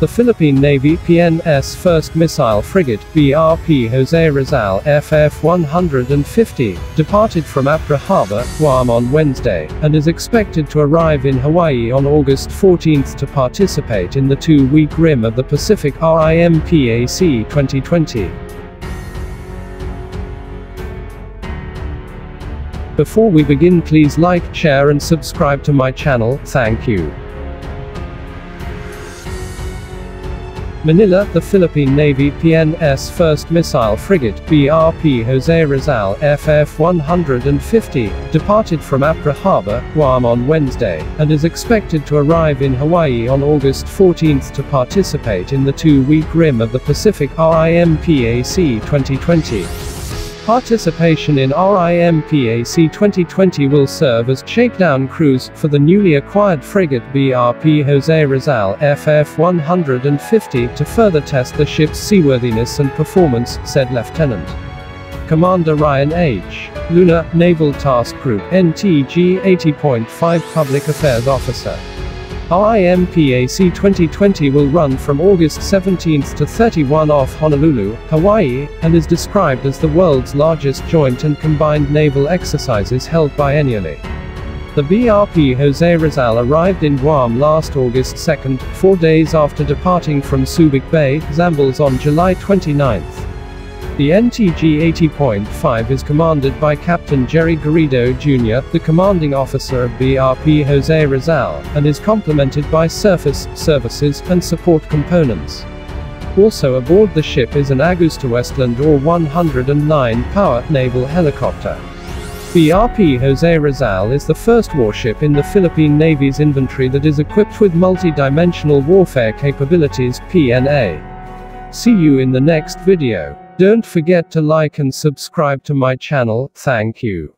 The Philippine Navy PNS First Missile Frigate, BRP Jose Rizal FF-150, departed from Apra Harbor, Guam on Wednesday, and is expected to arrive in Hawaii on August 14 to participate in the two-week Rim of the Pacific RIMPAC 2020. Before we begin please like, share and subscribe to my channel, thank you. Manila, the Philippine Navy PNS First Missile Frigate, BRP Jose Rizal FF-150, departed from Apra Harbor, Guam on Wednesday, and is expected to arrive in Hawaii on August 14 to participate in the two-week Rim of the Pacific RIMPAC 2020. Participation in RIMPAC 2020 will serve as shakedown cruise for the newly acquired frigate BRP Jose Rizal FF-150 to further test the ship's seaworthiness and performance, said Lieutenant Commander Ryan H. Luna, Naval Task Group NTG 80.5 Public Affairs Officer. RIMPAC 2020 will run from August 17 to 31 off Honolulu, Hawaii, and is described as the world's largest joint and combined naval exercises held biennially. The BRP Jose Rizal arrived in Guam last August 2, four days after departing from Subic Bay, Zambales on July 29. The NTG 80.5 is commanded by Captain Jerry Garrido Jr., the commanding officer of BRP Jose Rizal, and is complemented by surface, services, and support components. Also aboard the ship is an AgustaWestland AW109 power naval helicopter. BRP Jose Rizal is the first warship in the Philippine Navy's inventory that is equipped with multi-dimensional warfare capabilities PNA. See you in the next video. Don't forget to like and subscribe to my channel, thank you.